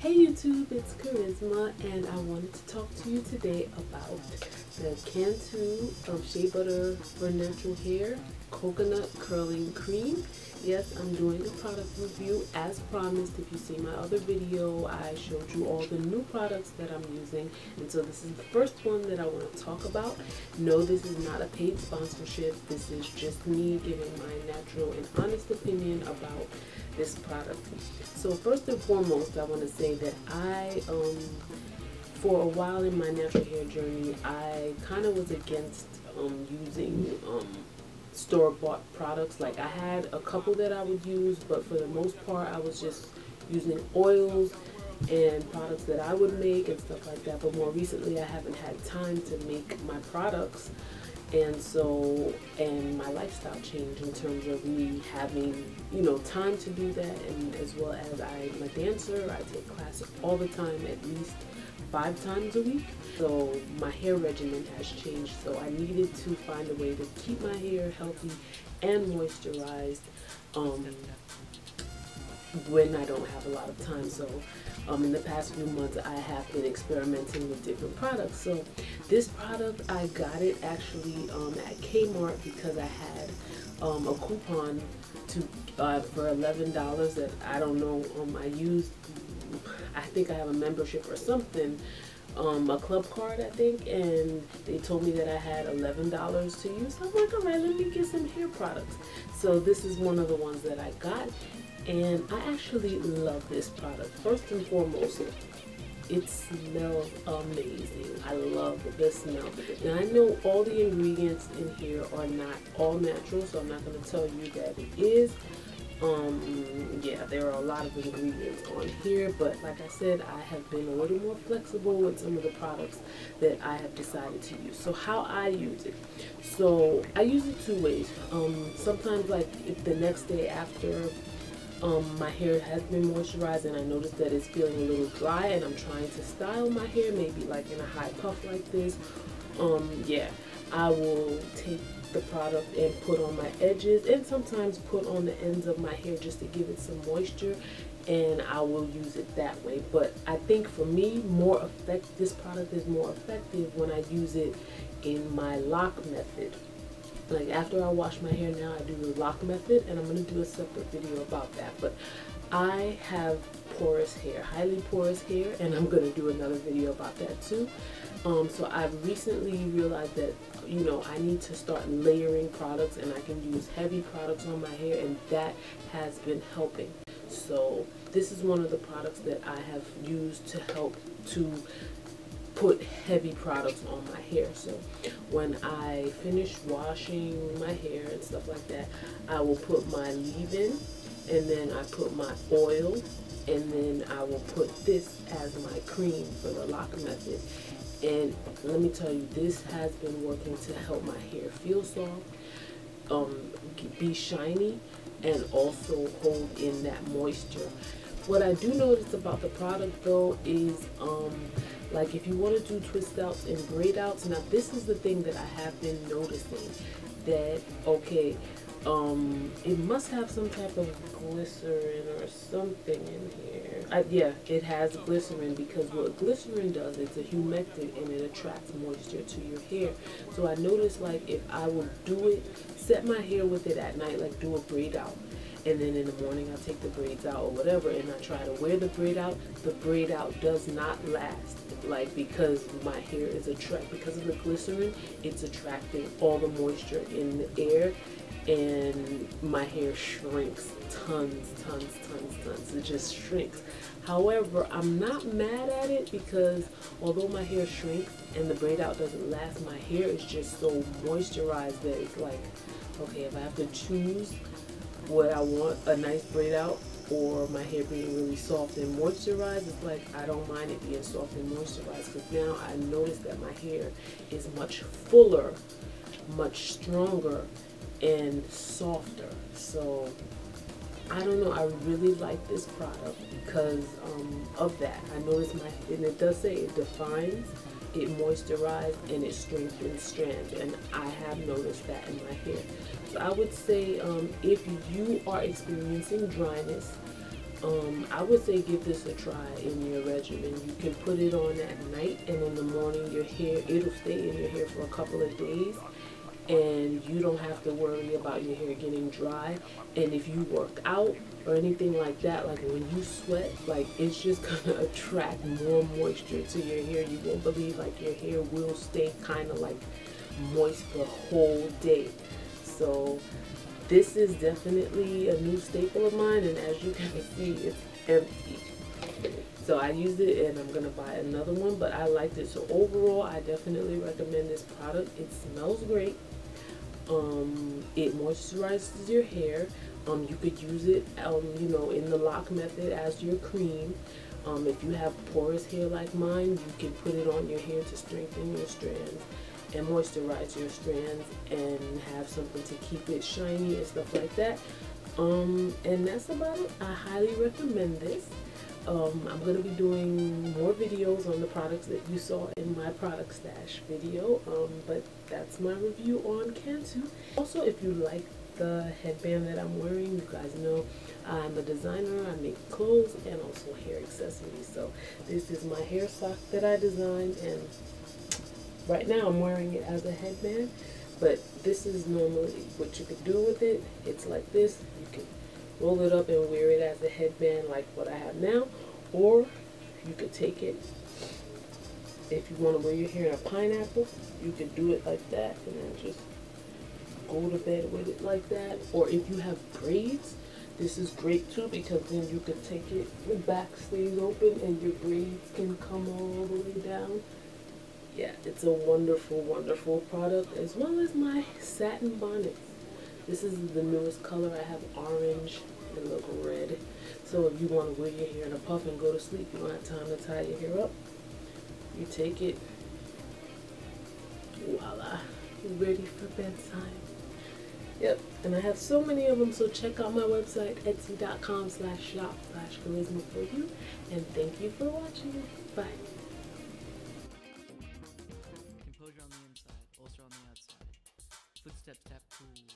Hey YouTube, it's Kharyzma and I wanted to talk to you today about the Cantu um, Shea Butter for Natural Hair Coconut Curling Cream. Yes, I'm doing a product review as promised. If you see my other video, I showed you all the new products that I'm using. And so this is the first one that I want to talk about. No, this is not a paid sponsorship. This is just me giving my natural and honest opinion about this product. So first and foremost, I want to say that I, um, for a while in my natural hair journey, I kind of was against um, using um, store-bought products. Like I had a couple that I would use, but for the most part, I was just using oils and products that I would make and stuff like that. But more recently, I haven't had time to make my products and so and my lifestyle changed in terms of me having you know time to do that and as well as I'm a dancer I take classes all the time at least five times a week so my hair regimen has changed so I needed to find a way to keep my hair healthy and moisturized um, when I don't have a lot of time. So um, in the past few months, I have been experimenting with different products. So this product, I got it actually um, at Kmart because I had um, a coupon to uh, for $11 that I don't know, um, I used, I think I have a membership or something um, a club card, I think, and they told me that I had $11 to use. I'm like, all right, let me get some hair products. So this is one of the ones that I got, and I actually love this product. First and foremost, it smells amazing. I love the smell. Now I know all the ingredients in here are not all natural, so I'm not going to tell you that it is. Um, yeah, there are a lot of ingredients on here, but like I said, I have been a little more flexible with some of the products that I have decided to use. So how I use it. So I use it two ways. Um, sometimes like if the next day after um, my hair has been moisturized and I notice that it's feeling a little dry and I'm trying to style my hair maybe like in a high puff like this um, yeah I will take the product and put on my edges and sometimes put on the ends of my hair just to give it some moisture and I will use it that way. But I think for me more effect this product is more effective when I use it in my LOC method. Like after I wash my hair now I do the LOC method and I'm going to do a separate video about that. But I have porous hair highly porous hair and I'm going to do another video about that too um, so I've recently realized that you know I need to start layering products and I can use heavy products on my hair and that has been helping so this is one of the products that I have used to help to put heavy products on my hair. So when I finish washing my hair and stuff like that, I will put my leave-in and then I put my oil and then I will put this as my cream for the LOC method. And let me tell you, this has been working to help my hair feel soft, um, be shiny, and also hold in that moisture. What I do notice about the product though is um, like if you want to do twist outs and braid outs, now this is the thing that I have been noticing that, okay, um, it must have some type of glycerin or something in here. I, yeah, it has glycerin because what glycerin does, it's a humectant and it attracts moisture to your hair. So I noticed like if I will do it, set my hair with it at night, like do a braid out and then in the morning I take the braids out or whatever and I try to wear the braid out the braid out does not last like because my hair is attract because of the glycerin it's attracting all the moisture in the air and my hair shrinks tons tons tons tons. It just shrinks. However I'm not mad at it because although my hair shrinks and the braid out doesn't last my hair is just so moisturized that it's like okay if I have to choose what I want, a nice braid out or my hair being really soft and moisturized, it's like I don't mind it being soft and moisturized because now I notice that my hair is much fuller, much stronger, and softer. So I don't know, I really like this product because um, of that. I notice my, and it does say it defines it moisturizes and it strengthens strands and I have noticed that in my hair. So I would say um, if you are experiencing dryness, um, I would say give this a try in your regimen. You can put it on at night and in the morning your hair, it'll stay in your hair for a couple of days and you don't have to worry about your hair getting dry. And if you work out or anything like that, like when you sweat, like it's just gonna attract more moisture to your hair. You won't believe like your hair will stay kind of like moist the whole day. So this is definitely a new staple of mine and as you can see it's empty so I used it and I'm gonna buy another one but I liked it so overall I definitely recommend this product it smells great um, it moisturizes your hair um, you could use it um, you know in the LOC method as your cream um, if you have porous hair like mine you can put it on your hair to strengthen your strands and moisturize your strands and have something to keep it shiny and stuff like that. Um, and that's about it. I highly recommend this. Um, I'm going to be doing more videos on the products that you saw in my product stash video. Um, but that's my review on Cantu. Also, if you like the headband that I'm wearing, you guys know I'm a designer. I make clothes and also hair accessories. So this is my hair sock that I designed and Right now I'm wearing it as a headband, but this is normally what you could do with it. It's like this. You can roll it up and wear it as a headband like what I have now, or you could take it if you want to wear your hair in a pineapple, you could do it like that and then just go to bed with it like that. Or if you have braids, this is great too because then you could take it, the back stays open and your braids can come all the way down yeah, it's a wonderful, wonderful product as well as my satin bonnets. This is the newest color. I have orange and a little red. So if you want to wear your hair in a puff and go to sleep, you don't have time to tie your hair up. You take it, voila, ready for bedtime. Yep, and I have so many of them, so check out my website, etsy.com slash shop slash kharyzma for you. And thank you for watching. Bye. Composure on the inside. ulcer on the outside. Footsteps tap cool.